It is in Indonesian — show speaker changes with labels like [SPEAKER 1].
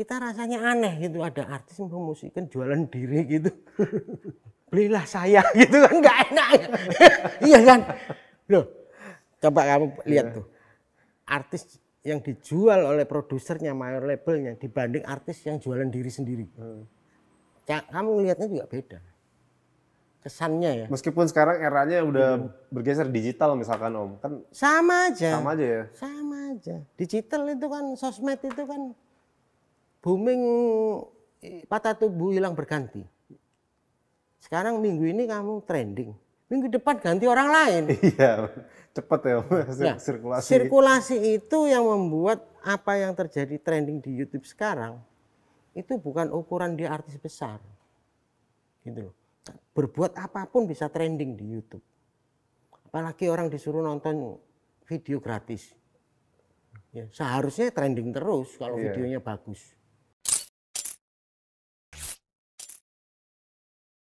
[SPEAKER 1] kita rasanya aneh gitu ada artis mempromosikan jualan diri gitu. Belilah saya gitu kan nggak enak. Iya kan? Loh coba kamu lihat tuh. Artis yang dijual oleh produsernya mayor labelnya dibanding artis yang jualan diri sendiri. Ca- kamu lihatnya juga beda. Kesannya ya.
[SPEAKER 2] Meskipun sekarang eranya udah bergeser digital misalkan Om, kan
[SPEAKER 1] sama aja.
[SPEAKER 2] sama aja ya.
[SPEAKER 1] sama aja. Digital itu kan sosmed itu kan booming eh, patah tubuh hilang berganti. Sekarang minggu ini kamu trending. Minggu depan ganti orang lain.
[SPEAKER 2] Iya, cepet ya
[SPEAKER 1] Nah,
[SPEAKER 2] sirkulasi.
[SPEAKER 1] sirkulasi itu yang membuat apa yang terjadi trending di YouTube sekarang itu bukan ukuran dia artis besar. Gitu loh. Berbuat apa pun bisa trending di YouTube. Apalagi orang disuruh nonton video gratis. Ya seharusnya trending terus kalau
[SPEAKER 2] Iya.
[SPEAKER 1] videonya bagus